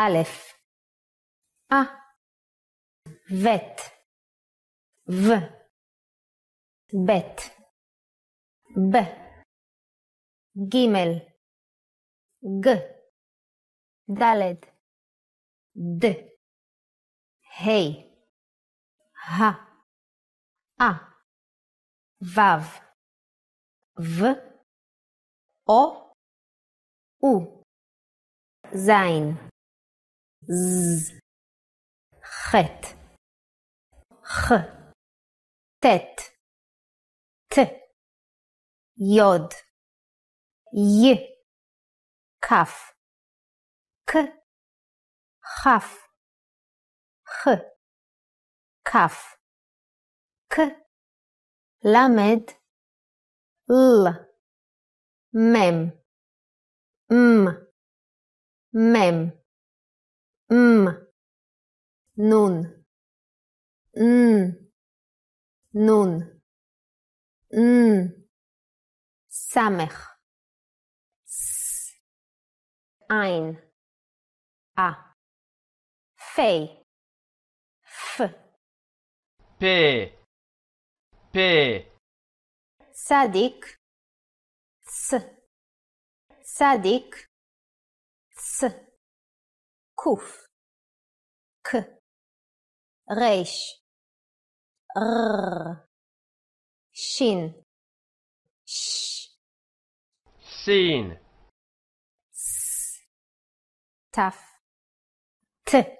א', א, ב', ו, ב', ב, ג', ג, ד', ד, ה', ה, א, וו, ו, או, או, זין, z خط خ تت ت یاد ی کف ک خف خ کف ک لمد ل مم م مم m nun n nun n samech s ein a fei f p p sadik s sadik s kuf. K. Resh r. Shin. Sh. Sin s. Taf. T.